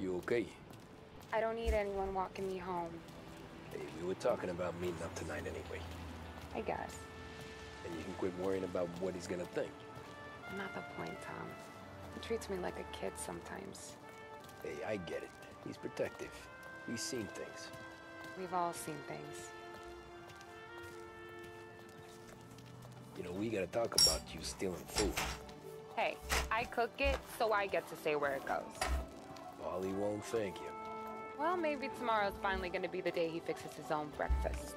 You okay? I don't need anyone walking me home. Hey, we were talking about meeting up tonight anyway. I guess. And you can quit worrying about what he's gonna think. Not the point, Tom. He treats me like a kid sometimes. Hey, I get it. He's protective. He's seen things. We've all seen things. You know, we gotta talk about you stealing food. Hey, I cook it, so I get to say where it goes. Ollie won't thank you. Well, maybe tomorrow's finally gonna be the day he fixes his own breakfast.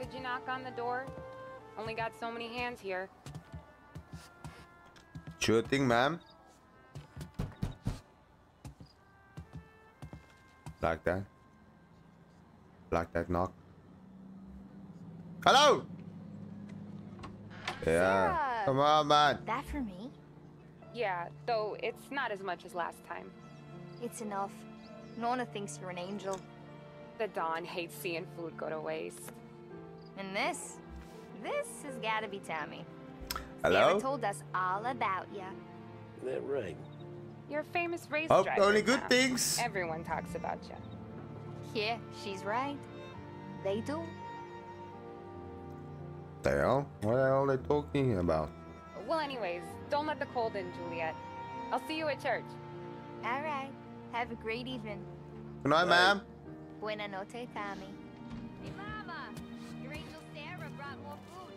Could you knock on the door? Only got so many hands here. Sure thing, ma'am. Like that. Like that knock. Hello! Yeah. Sarah. Come on, man. That for me? Yeah, though it's not as much as last time. It's enough. Nona thinks you're an angel. The Don hates seeing food go to waste. And this? This has gotta be Tammy. Hello? Sarah told us all about ya. Is that right? You're famous race Oh, driver. only good Tom. things. Everyone talks about you. Yeah, she's right. They do. The hell? What the hell are they talking about? Well, anyways, don't let the cold in, Juliet. I'll see you at church. All right. Have a great evening. Good night, ma'am. Buena noche, Tammy. Hey, Mama! Your angel Sarah brought more food.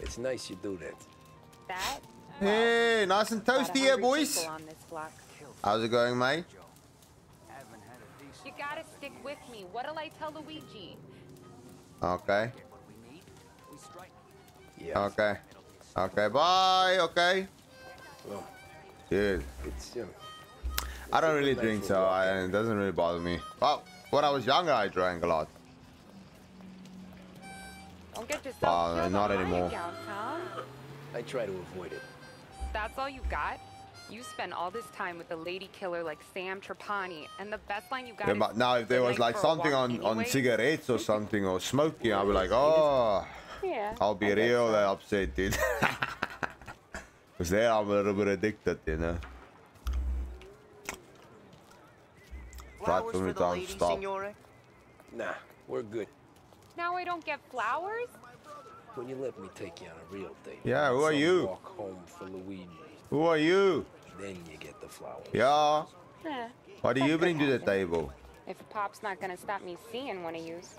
It's nice you do that. That? Hey, nice and toasty here, boys. on this block. How's it going, mate? You gotta stick with me. What'll I tell Luigi? Okay. Yeah. Okay. Okay, bye. Okay. Well, Dude, it's um, I don't really drink, so I, it doesn't really bother me. Well, when I was younger, I drank a lot. Don't get yourself Well, not anymore. account, Tom. I try to avoid it. That's all you got? You spend all this time with a lady killer like Sam Trapani, and the best line you got Yeah, is, but now if there was like something walk on, on cigarettes or something or smoking, I'll be like, oh, Yeah. I'll be I real so. upset, dude. Because there I'm a little bit addicted, you know. Try Flowers to for the lady, stop. signore? Nah, we're good. Now I don't get flowers? When you let me take you on a real date. Yeah, who are you? Walk home for Luigi. Who are you? Then you get the flowers. Yeah. Eh, What do you bring to the table? If Pop's not gonna stop me seeing one of yous.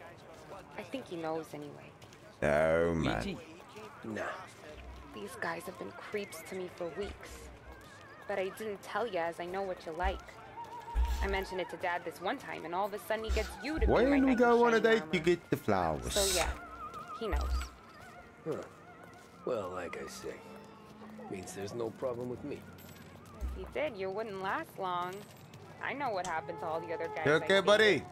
I think he knows anyway. No, man. Nah. These guys have been creeps to me for weeks. But I didn't tell you as I know what you like. I mentioned it to Dad this one time, and all of a sudden he gets you to be my When we knight in go on a date, armor. you get the flowers. So yeah, he knows. Huh. Well, like I say, means there's no problem with me. He did, you wouldn't last long. I know what happened to all the other guys. You okay, dated. buddy?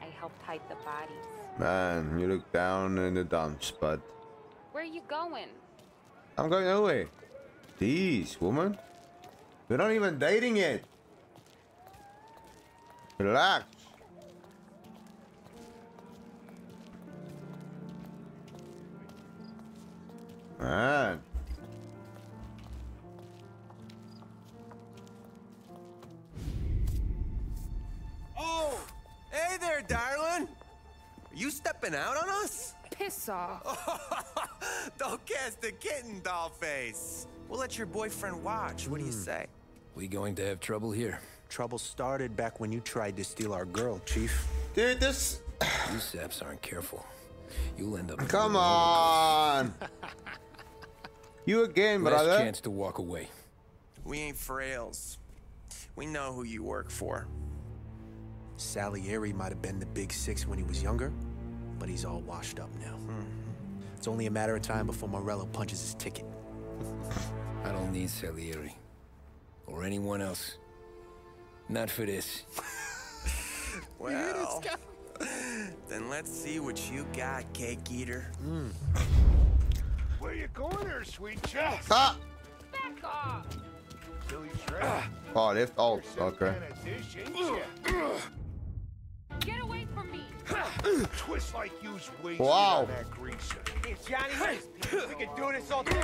I helped hide the bodies. Man, you look down in the dumps, but Where are you going? I'm going nowhere. Jeez, woman. We're not even dating yet. Relax. Man. You stepping out on us? Piss off. Don't cast a kitten, doll face. We'll let your boyfriend watch. What do you hmm. say? We going to have trouble here. Trouble started back when you tried to steal our girl, Chief. Dude, this. You saps aren't careful. You'll end up. Come on. You again, Last brother. chance to walk away. We ain't frails. We know who you work for. Salieri might have been the big six when he was younger, but he's all washed up now. Mm-hmm. It's only a matter of time before Morello punches his ticket. I don't need Salieri. Or anyone else. Not for this. Well, then let's see what you got, cake eater. Hmm. Where you going there, sweet chest? Ah! Back off. Silly shred. Ah. Oh, left oh, alt. Okay. kind of dish, ain't ya? Twist like you's way Wow. on that greaser. It's Johnny We can do this all day.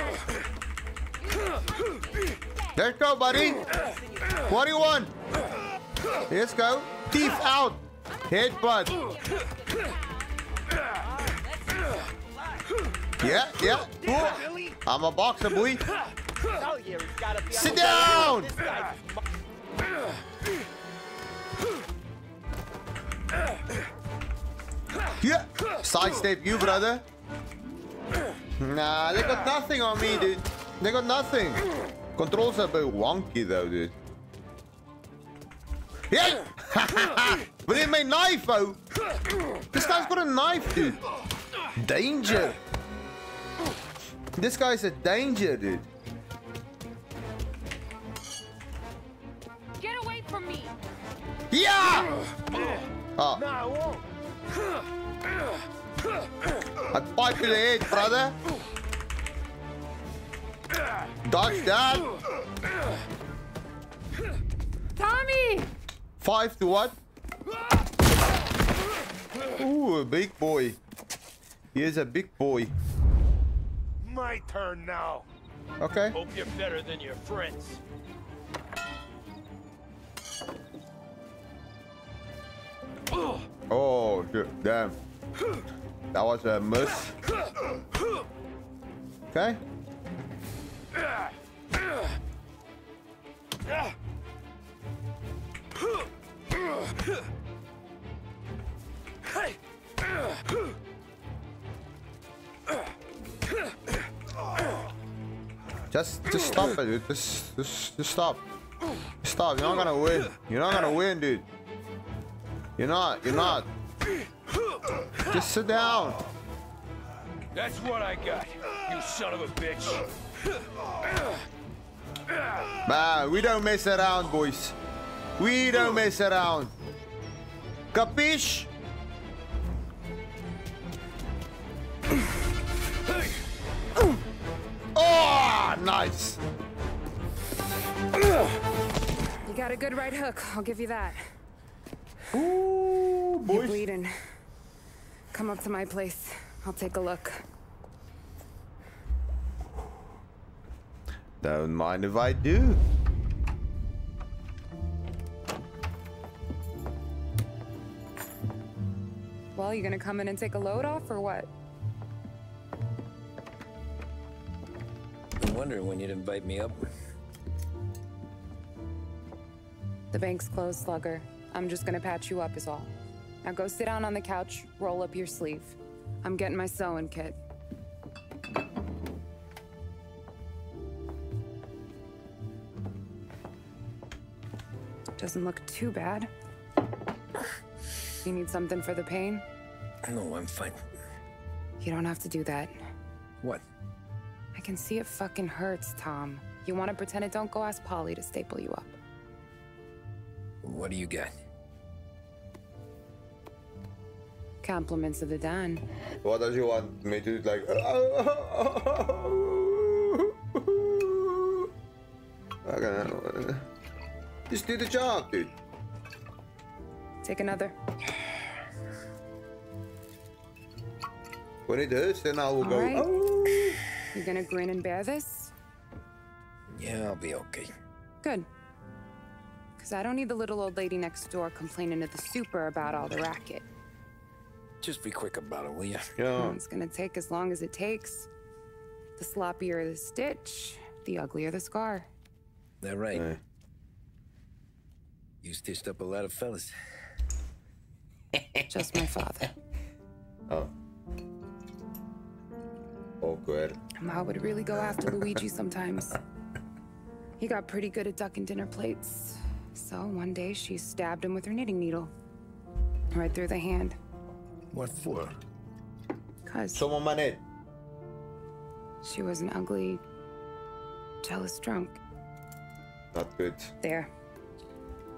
Let's go, buddy. 21. Let's go. Teeth out. Headbutt. Yeah, yeah. Cool. I'm a boxer, boy. Hell yeah, he's gotta be on Sit the way down. Yeah. Sidestep you, brother. Nah, they got nothing on me, dude. They got nothing. Controls are a bit wonky, though, dude. Yeah! but in my knife, though. This guy's got a knife, dude. Danger. This guy's a danger, dude. Get away from me! Yeah! Oh, I won't. Pipe in the head, brother. Dodge that. Tommy! Five to what? Ooh, a big boy. He is a big boy. My turn now. Okay. Hope you're better than your friends. Oh, shit. Damn. That was a miss. Okay. Just, just stop it, dude. Just, just, just stop. Stop. You're not gonna win. You're not gonna win, dude. You're not. You're not. Just sit down. That's what I got, you son of a bitch. Man, we don't mess around, boys. We don't mess around. Capiche? Oh, nice. You got a good right hook, I'll give you that. Ooh, boys. You're bleeding. Come up to my place. I'll take a look. Don't mind if I do. Well, you gonna come in and take a load off or what? I'm wondering when you'd invite me up. The bank's closed, Slugger. I'm just gonna patch you up is all. Now go sit down on the couch, roll up your sleeve. I'm getting my sewing kit. Doesn't look too bad. You need something for the pain? No, I'm fine. You don't have to do that. What? I can see it fucking hurts, Tom. You want to pretend it don't go ask Paulie to staple you up. What do you got? Compliments of the Don. What does you want me to do? Like. Okay. Just do the job, dude. Take another. When it hurts, then I will All go. right. "Oh." You gonna grin and bear this? Yeah, I'll be okay. Good. Because I don't need the little old lady next door complaining to the super about all the racket. Just be quick about it, will you? Yeah. It's gonna take as long as it takes. The sloppier the stitch, the uglier the scar. That right. Hey. You stitched up a lot of fellas. Just my father. Oh. Awkward. Ma would really go after Luigi sometimes. He got pretty good at ducking dinner plates. So one day she stabbed him with her knitting needle. Right through the hand. What for? Cause Someone my net. she was an ugly, jealous drunk. Not good. There.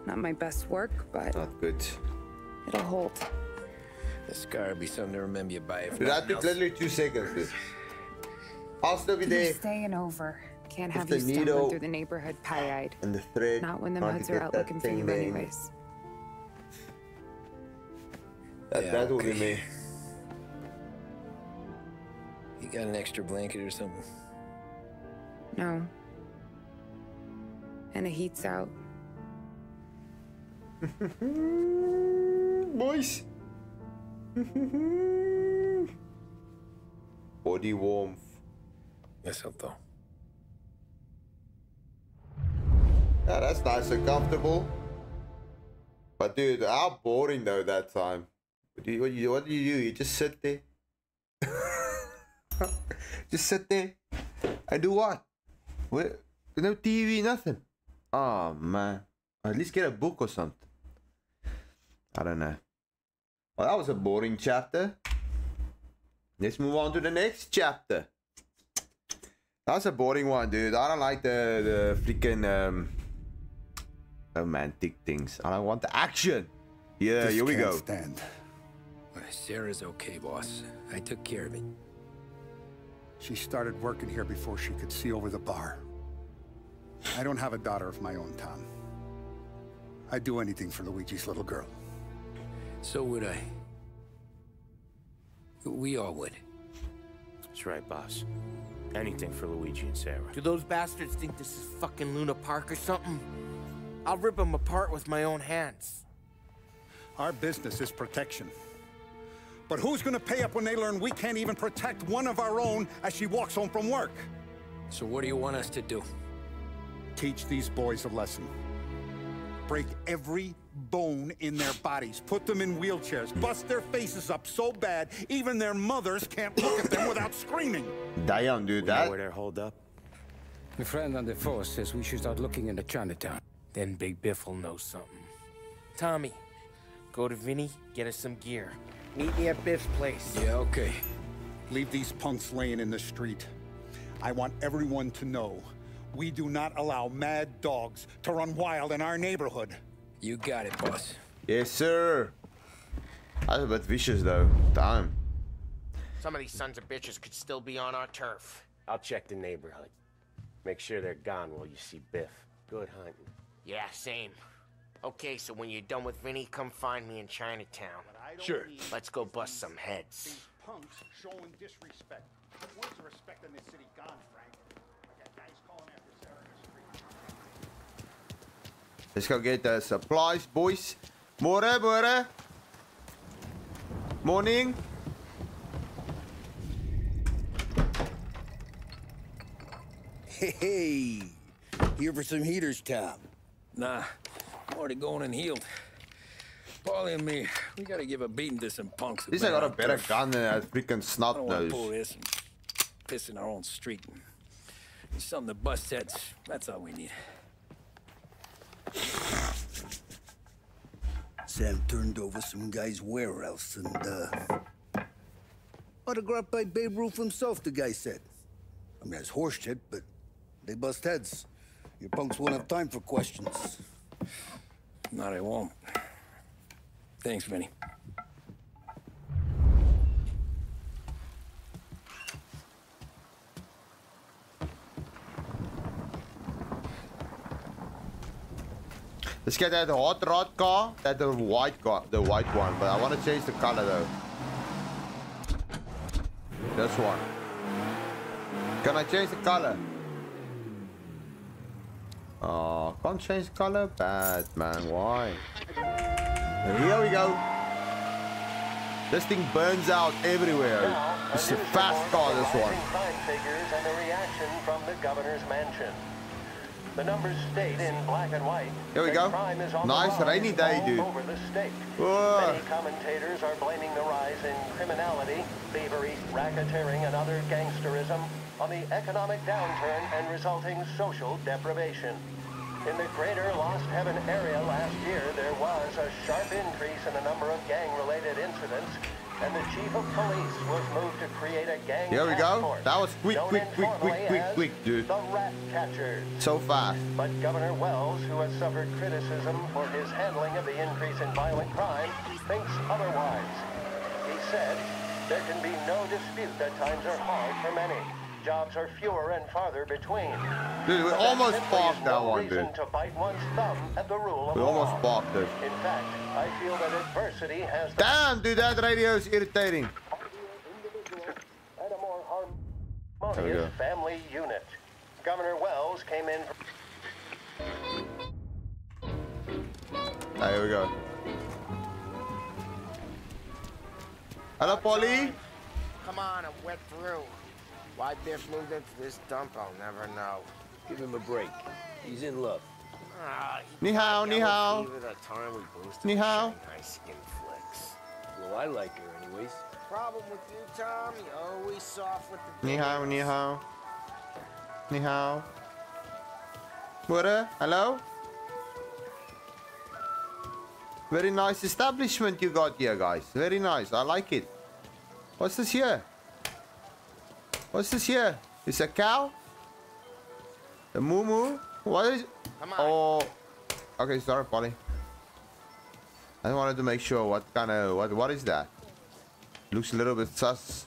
Not my best work, but Not good. it'll hold. The scar will be something to remember you by. If Dude, that nothing took else. literally two seconds, dude. I'll still be You're staying over. Can't have you stumbling through the neighborhood pie-eyed. And the thread. Not when the trying to meds are out looking for you there. anyways. That, Yeah, that will be me. You got an extra blanket or something? No. And the heat's out. Boys. Body warmth. Eso todo. Yeah, that's nice and comfortable. But dude, how boring though that time. What do you, what do you, what do, you do? You just sit there. just sit there and do what? What? No TV, nothing. Oh man. At least get a book or something. I don't know. Well, that was a boring chapter. Let's move on to the next chapter. That's a boring one, dude. I don't like the the freaking um romantic things. I don't want the action. Yeah, Just here we go. Stand. Sarah's okay, boss. I took care of it. She started working here before she could see over the bar. I don't have a daughter of my own, Tom. I'd do anything for Luigi's little girl. So would I. We all would. That's right, boss. Anything for Luigi and Sarah. Do those bastards think this is fucking Luna Park or something? I'll rip them apart with my own hands. Our business is protection. But who's gonna pay up when they learn we can't even protect one of our own as she walks home from work? So what do you want us to do? Teach these boys a lesson. Break every bone in their bodies. Put them in wheelchairs. Bust their faces up so bad, even their mothers can't look at them without screaming. Damn, dude, We know that where they're holed up. My friend on the force says we should start looking into Chinatown. Then Big Biff will know something. Tommy, go to Vinny, get us some gear. Meet me at Biff's place. Yeah, okay. Leave these punks laying in the street. I want everyone to know we do not allow mad dogs to run wild in our neighborhood. You got it, boss. Yes, sir. That's a bit vicious though. Damn. Some of these sons of bitches could still be on our turf. I'll check the neighborhood. Make sure they're gone while you see Biff. Good hunting. Yeah, same. Okay, so when you're done with Vinny, come find me in Chinatown. Sure. Let's go bust some heads. These punks showing disrespect. Where's the respect in this city gone, Frank? I got guys calling after Sarah in the street. Let's go get the supplies, boys. More, eh, more. Eh? Morning. Hey, here for some heaters, Tom. Nah, I'm already going and healed. Paulie and me, we gotta give a beating to some punks. who At least I got a better turf. gun than that freaking I snot don't want to pull this and piss in our own street. It's something to bust heads. That's all we need. Sam turned over some guy's warehouse and, uh... Autographed by Babe Ruth himself, the guy said. I mean, that's horse shit, but they bust heads. Your punks won't have time for questions. Not I won't. Thanks, Vinny. Let's get that hot rod car, that the white car, the white one. But I want to change the color though. This one. Can I change the color? Oh, can't change the color? Bad man, why? Here we go. This thing burns out everywhere. It's a fast car, this one. Crime figures and the reaction from the governor's mansion. The numbers state in black and white. Here we go. Crime is on Nice rainy day, dude. Over the state. Whoa. Many commentators are blaming the rise in criminality, thievery, racketeering, and other gangsterism on the economic downturn and resulting social deprivation. In the greater Lost Heaven area last year, there was a sharp increase in the number of gang-related incidents, and the chief of police was moved to create a gang Here we go. force, That was quick, quick, quick, quick, quick, quick, dude. The Rat Catchers. So fast. But Governor Wells, who has suffered criticism for his handling of the increase in violent crime, thinks otherwise. He said, there can be no dispute that times are hard for many. Jobs are fewer and farther between. Dude, we almost there simply parked is that no one, dude. to bite one's thumb at the rule of We law. almost parked it. In fact, I feel that adversity has Damn, dude, that radio is irritating. and a more harm. go. family unit. Governor Wells came in. Ah, here we go. Hello, Polly. Come on, I'm wet through. Why Biff moved into this dump, I'll never know. Give him a break. He's in love. Ah, Ni hao, ni hao. Fever the time we boosted Ni hao. Shanghai skin flicks. Well, I like her anyways. Problem with you, Tom, you always soft with the Ni hao, ni hao. Ni hao. Buddha, hello? Very nice establishment you got here, guys. Very nice. I like it. What's this here? What's this here? It's a cow? A moo moo? What is Come on. Oh. Okay, sorry, Polly. I wanted to make sure what kind of what what is that? Looks a little bit sus.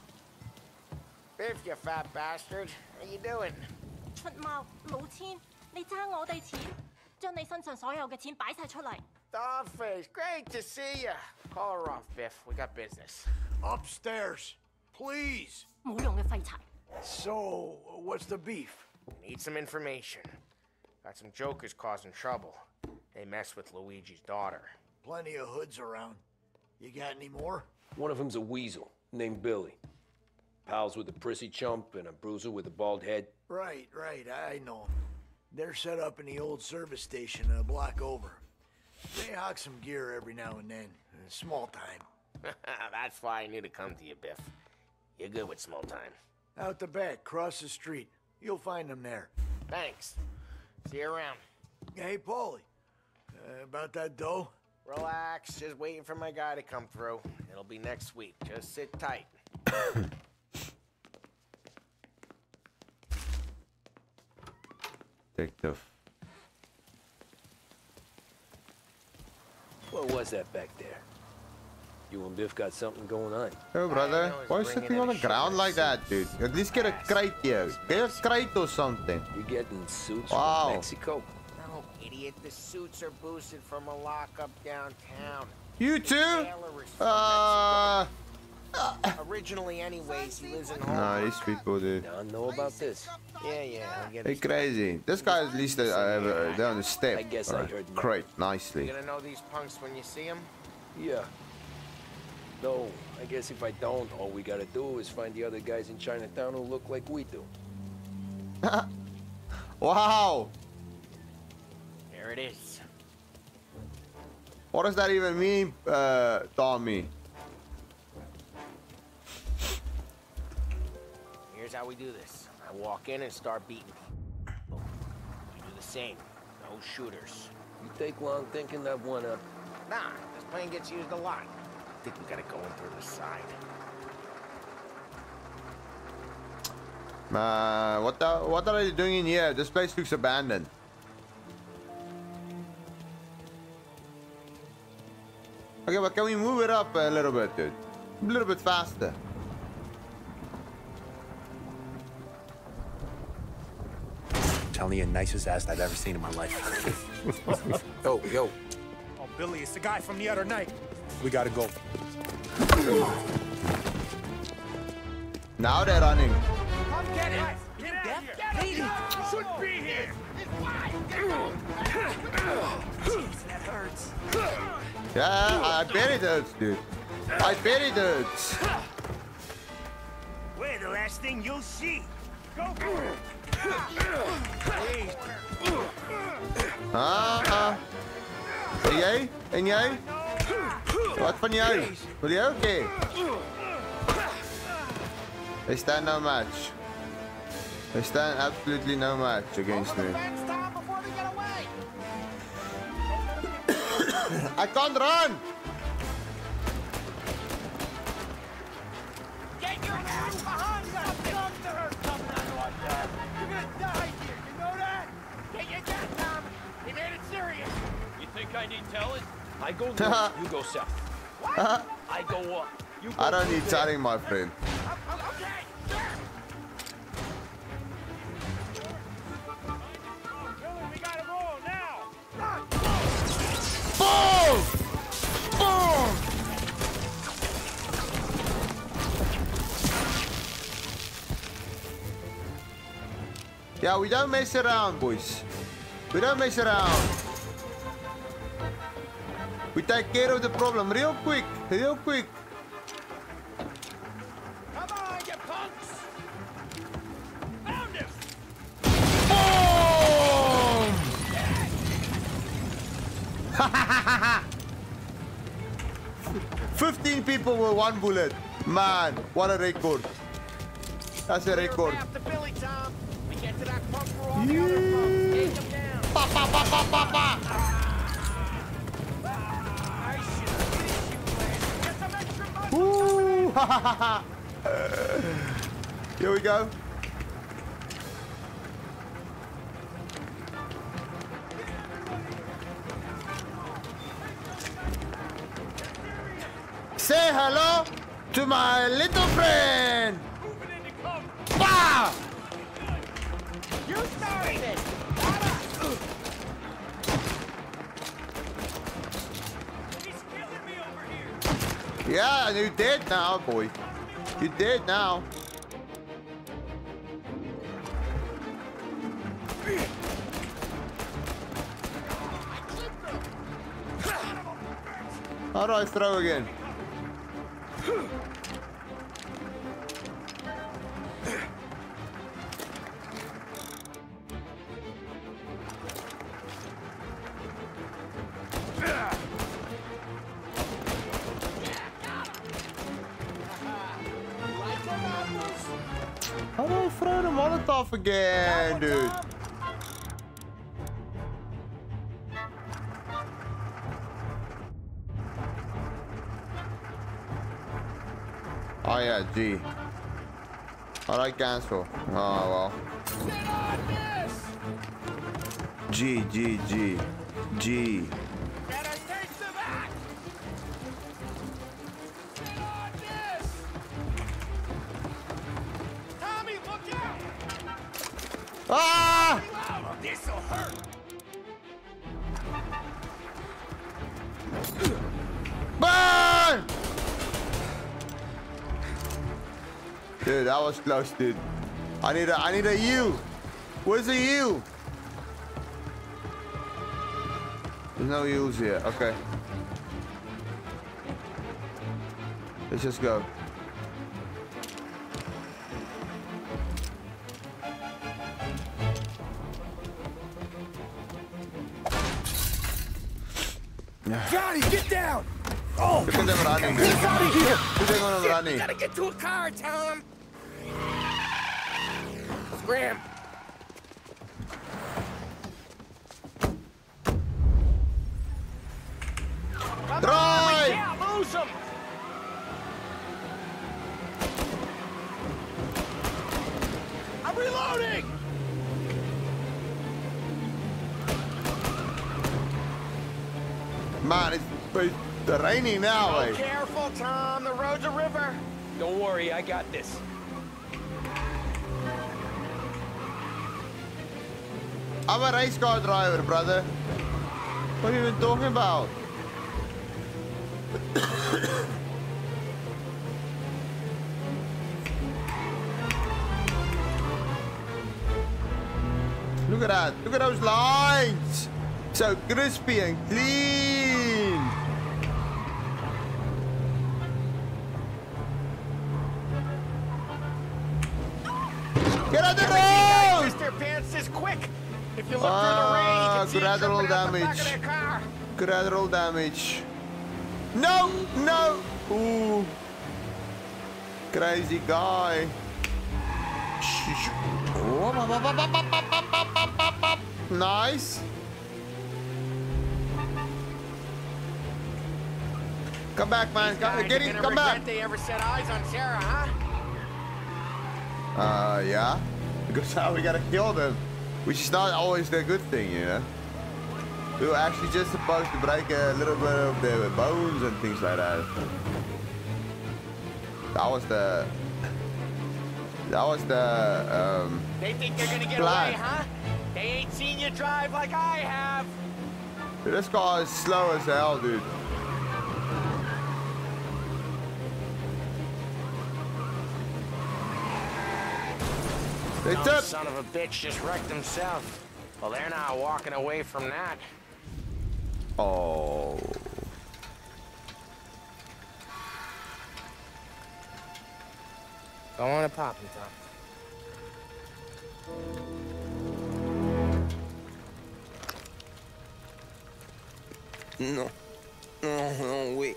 Biff, you fat bastard. How you doing? 出猫老千，你争我哋钱，将你身上所有嘅钱摆晒出嚟。 Dogface, great to see you. Call her off, Biff. We got business. Upstairs, please. 冇用嘅废柴。 So, what's the beef? Need some information. Got some jokers causing trouble. They mess with Luigi's daughter. Plenty of hoods around. You got any more? One of them's a weasel named Billy. Pals with a prissy chump and a bruiser with a bald head. Right, right, I know 'em. They're set up in the old service station a block over. They hawk some gear every now and then. Small time. That's why I knew to come to you, Biff. You're good with small time. Out the back, cross the street. You'll find them there. Thanks. See you around. Hey, Paulie. Uh, about that dough? Relax. Just waiting for my guy to come through. It'll be next week. Just sit tight. Detective. What was that back there? You and Biff got something going on. Hey, brother. Why are you sitting on the ground like that, dude? At least get a crate here. Get a crate or something. You're getting suits Wow. from Mexico. No, idiot. The suits are boosted from a lockup downtown. You too? Taylor is from Uh, Originally, anyways, he lives in Hong nah, these people, dude. I know about this. Yeah, yeah. I get They it. crazy. This guy at least uh, uh, they're on the step. I guess I Alright, heard that. Crate, You nicely. gonna know these punks when you see them? Yeah. No, I guess if I don't, all we gotta do is find the other guys in Chinatown who look like we do. Wow! There it is. What does that even mean, uh, Tommy? Here's how we do this. I walk in and start beating people. You do the same. No shooters. You take long thinking that one up. Nah, this plane gets used a lot. I think we gotta go in through the side. Uh, what the, what are they doing in here? This place looks abandoned. Okay, but can we move it up a little bit, dude? A little bit faster. Telling you, nicest ass I've ever seen in my life. Yo, yo. Oh, Billy, it's the guy from the other night. We gotta go. Now they're running. Come get it! Get out of here! Get it! Shouldn't be here! that hurts. Yeah, I bet it hurts, dude. I bet it hurts. We're the last thing you'll see. Go for it! Please. Ah, ah. En jij? En jij? Wat van jou? Wil jij ook een? They stand no match. They stand absolutely no match against me. Fence, Tom, before they get away! I can't run! Get your ass behind us! Thunder coming out like that! You're gonna die here, you know that? Get your gun, Tom! He made it serious! You think I need telling? I go north, you go south. I go up. You go I don't need there. telling, my friend. Okay, sure! Billy, we gotta roll now! Boom! Boom! Yeah, we don't mess around, boys. We don't mess around. We take care of the problem real quick, real quick. Come on, you punks! Found him! Boom! Fifteen people with one bullet. Man, what a record. That's a record. After Billy, Tom. We Here we go. Say hello to my little friend. Bah! You started it! Yeah, you dead now, boy. You dead now. How do I throw again? Again, dude? Oh yeah, G. I cancel? Oh well. G, G, G. G. close, dude. I need a, I need a U. Where's the U? There's no U's here. Okay. Let's just go. Johnny, get down! Oh! Look at them running, dude. Get out of here! Look at them Shit, running. We gotta get to a car, Tom! Scram! Come on, Drive! we lose him! I'm reloading! Man, it's, it's raining now, Oh, eh? careful, Tom. The road's a river. Don't worry, I got this. I'm a race car driver, brother. What are you even talking about? Look at that. Look at those lines. So crispy and clean. collateral damage. Collateral damage. No! No! Ooh. Crazy guy. Nice. Come back, man. Guys, Get him. Come back. They ever set eyes on Sarah, huh? Uh, yeah. Because now we gotta kill them, which is not always the good thing, you know. We were actually just supposed to break a little bit of their bones and things like that. That was the... That was the, um... They think they're gonna get Plan. away, huh? They ain't seen you drive like I have. This car is slow as hell, dude. Dumb up. son of a bitch just wrecked himself. Well, they're not walking away from that. Oh. Go on and pop him, Tom. No. No, no, wait.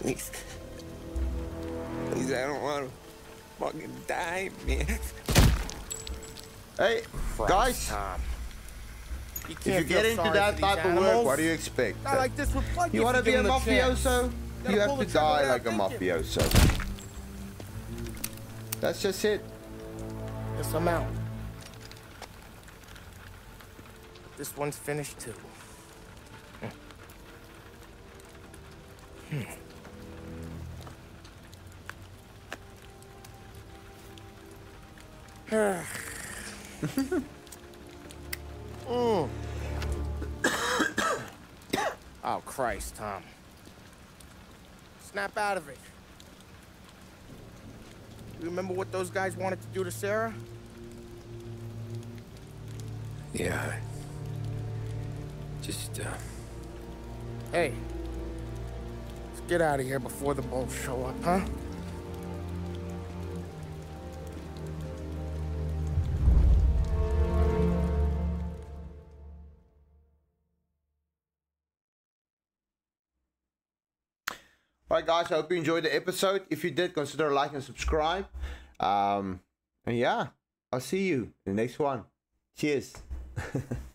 Please. Please, I don't want to fucking die, man. Hey, guys. You If you get into that type of work, what do you expect? Not like this would plug You want to be a give 'em the chance. mafioso? You have to die like a mafioso. That's just it. Guess I'm out. This one's finished too. Hmm. Mm. oh, Christ, Tom. Snap out of it. You remember what those guys wanted to do to Sarah? Yeah. Just, uh, Hey, let's get out of here before the bulls show up, huh? Guys, I hope you enjoyed the episode. If you did, consider like and subscribe. Um, and yeah, I'll see you in the next one. Cheers.